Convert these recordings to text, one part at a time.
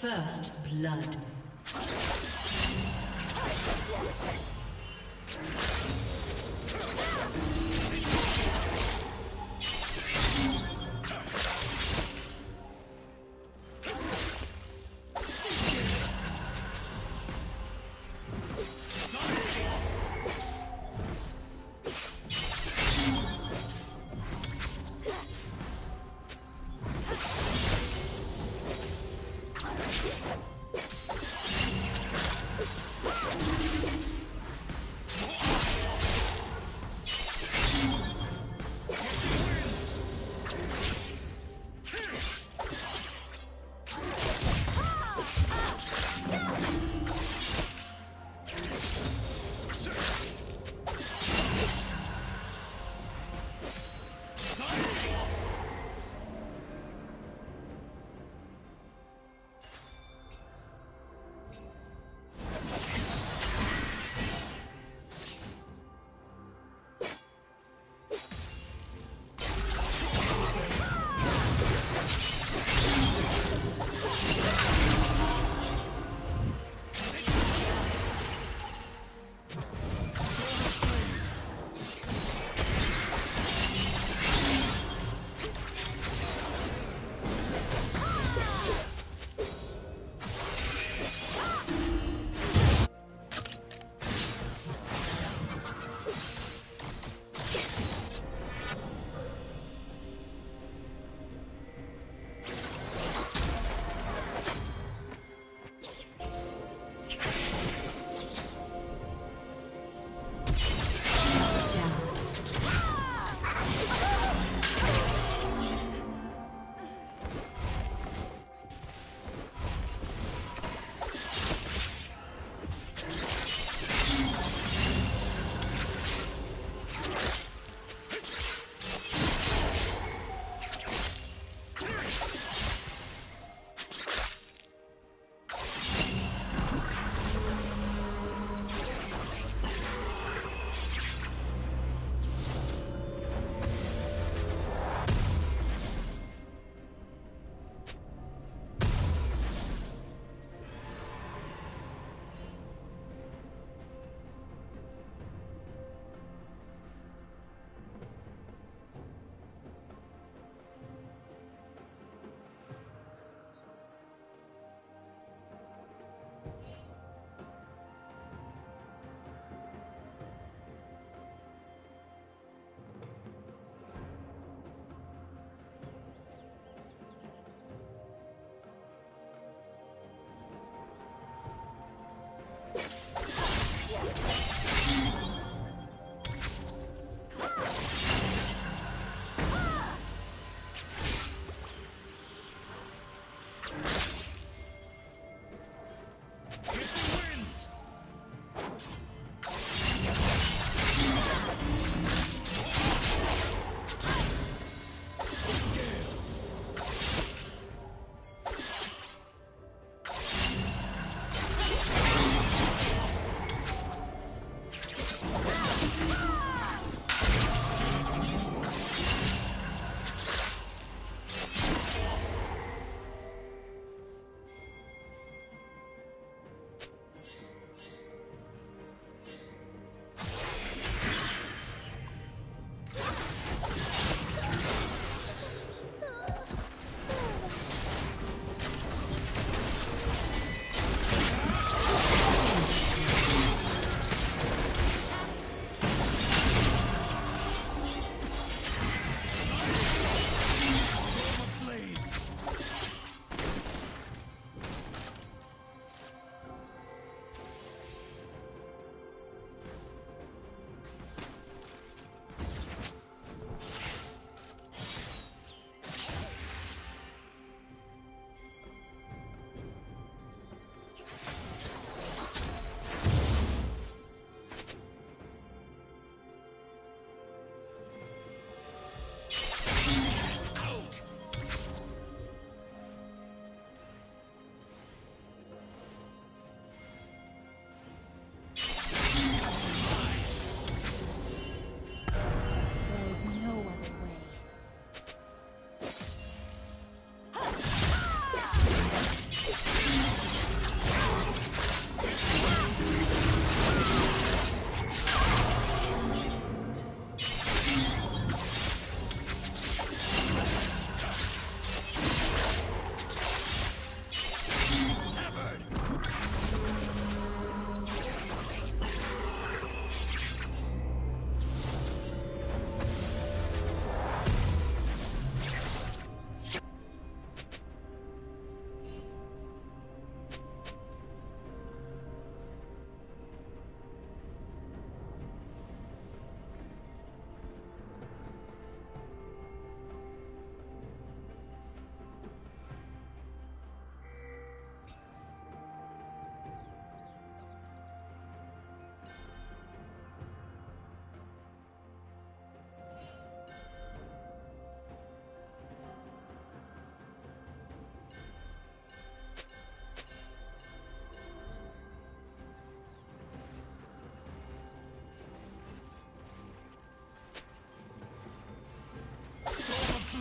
First blood.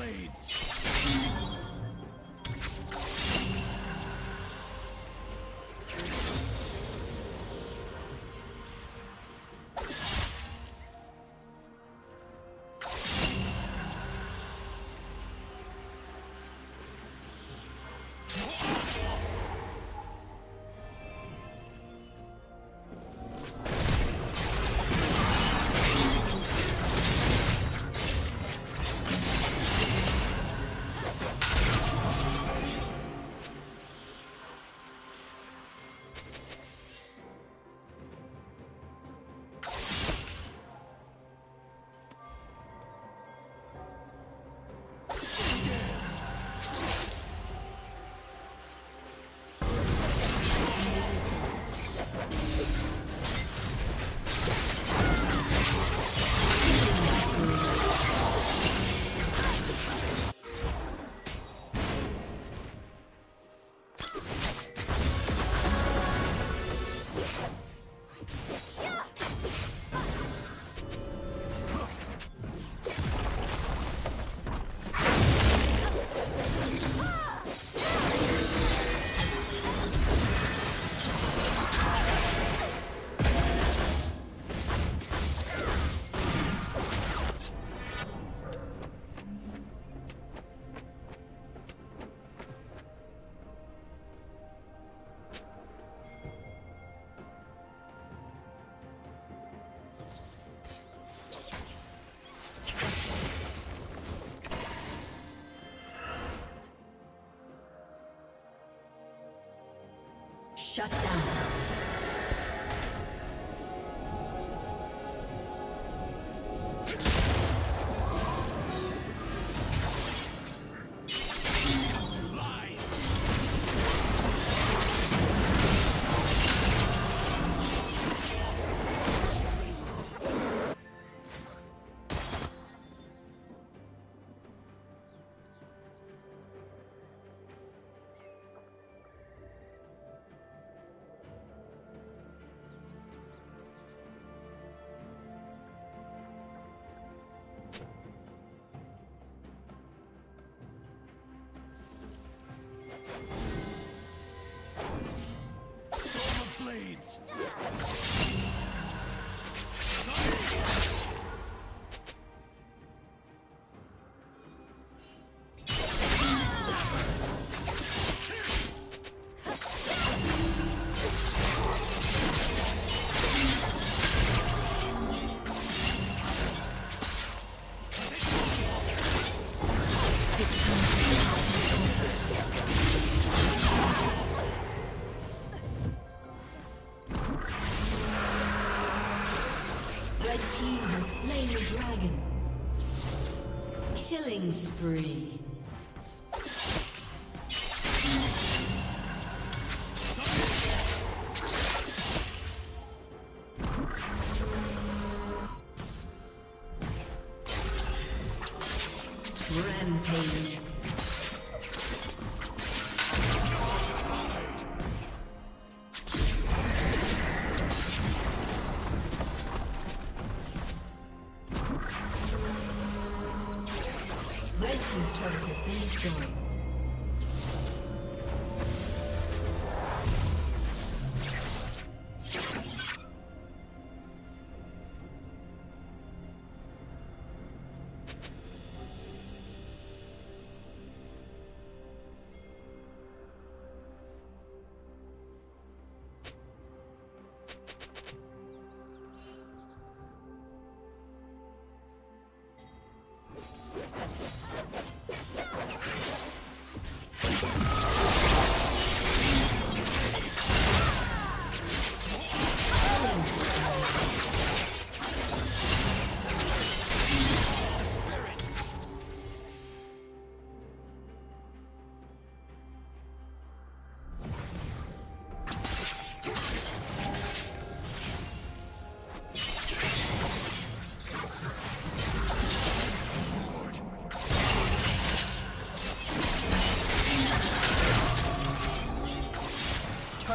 blades! Shut down. proceeds. Spree.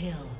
Kill.